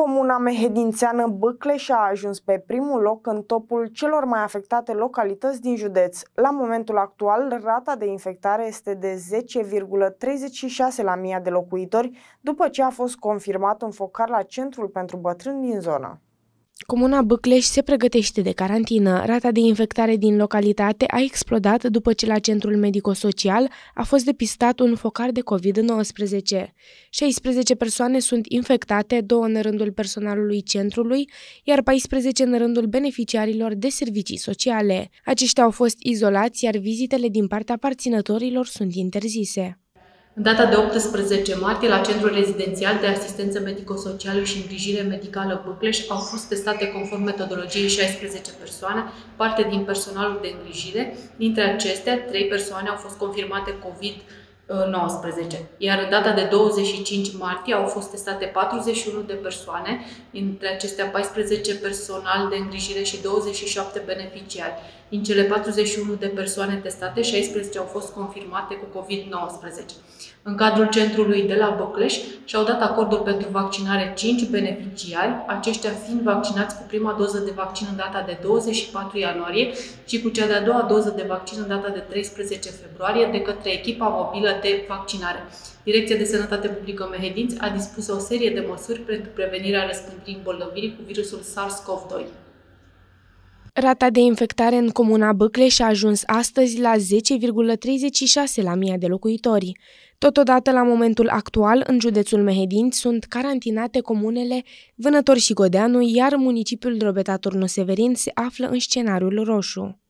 Comuna mehedințeană Bâcleș a ajuns pe primul loc în topul celor mai afectate localități din județ. La momentul actual, rata de infectare este de 10,36 la mii de locuitori, după ce a fost confirmat un focar la centrul pentru bătrâni din zonă. Comuna Bâcleș se pregătește de carantină. Rata de infectare din localitate a explodat după ce la centrul medico-social a fost depistat un focar de COVID-19. 16 persoane sunt infectate, două în rândul personalului centrului, iar 14 în rândul beneficiarilor de servicii sociale. Aceștia au fost izolați, iar vizitele din partea aparținătorilor sunt interzise. În data de 18 martie, la Centrul Rezidențial de Asistență Medico-Socială și Îngrijire Medicală Bucleș au fost testate conform metodologiei 16 persoane, parte din personalul de îngrijire. Dintre acestea, 3 persoane au fost confirmate COVID 19. Iar în data de 25 martie au fost testate 41 de persoane, dintre acestea 14 personal de îngrijire și 27 beneficiari. Din cele 41 de persoane testate, 16 au fost confirmate cu COVID-19. În cadrul centrului de la Băcleș și-au dat acordul pentru vaccinare 5 beneficiari, aceștia fiind vaccinați cu prima doză de vaccin în data de 24 ianuarie și cu cea de-a doua doză de vaccin în data de 13 februarie de către echipa mobilă de vaccinare. Direcția de Sănătate Publică Mehedinți a dispus o serie de măsuri pentru prevenirea răspândirii îmbolnăvirii cu virusul SARS-CoV-2. Rata de infectare în comuna Băcleș a ajuns astăzi la 10,36 la mii de locuitori. Totodată, la momentul actual, în județul Mehedinți sunt carantinate comunele Vânător și Godeanu, iar municipiul Drobeta Turnu Severin se află în scenariul roșu.